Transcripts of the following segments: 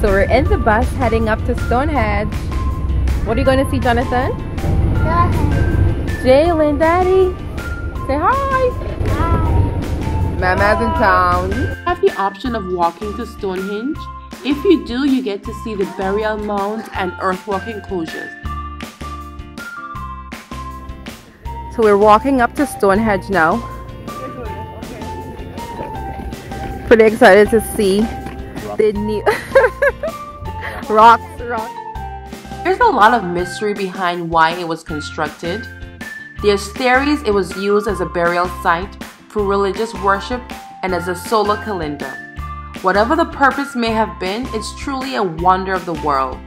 So we're in the bus heading up to Stonehenge. What are you going to see, Jonathan? Jalen, Daddy. Say hi. Hi. Mama's in town. You have the option of walking to Stonehenge. If you do, you get to see the burial mounds and earthwork enclosures. So we're walking up to Stonehenge now. Pretty excited to see the new rocks, rocks. There's a lot of mystery behind why it was constructed. There's theories it was used as a burial site for religious worship and as a solar calendar. Whatever the purpose may have been, it's truly a wonder of the world.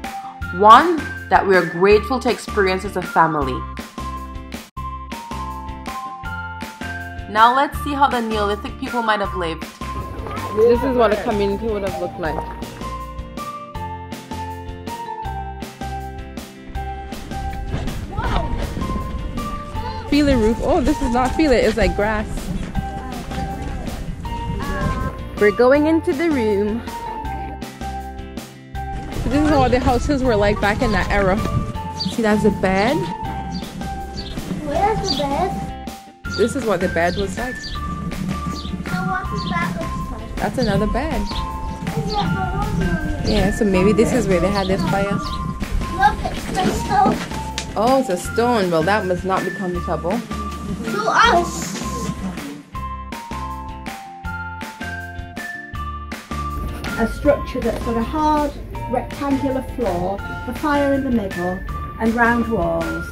One that we are grateful to experience as a family. Now let's see how the Neolithic people might have lived. This is what a community would have looked like. Feel the roof. Oh, this is not feel it. It's like grass. We're going into the room. So this is what the houses were like back in that era. See, that's the bed. Where's the bed? This is what the bed was like. So what does that look like? That's another bed. Yeah, so maybe this is where they had their fire. Look, it's crystal. Oh, it's a stone. Well, that must not be trouble. To us. a structure that's got a hard rectangular floor, a fire in the middle, and round walls.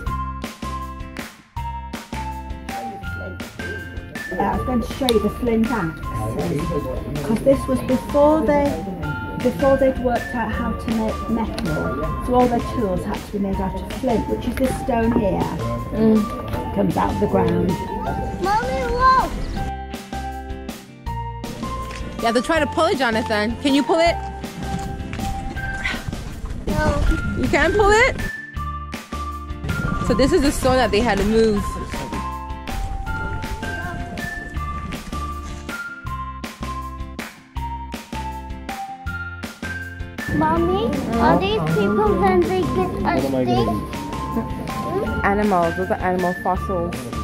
Uh, I was going to show you the flint axe because this was before they before they'd worked out how to make metal. So all their tools had to be made out of flint, which is this stone here. Mm. Comes out of the ground. Mommy, look. You have to try to pull it, Jonathan. Can you pull it? No. You can pull it? So this is the stone that they had to move. Mommy, are these people when they get a stick? Hmm? Animals. Those are animal fossils.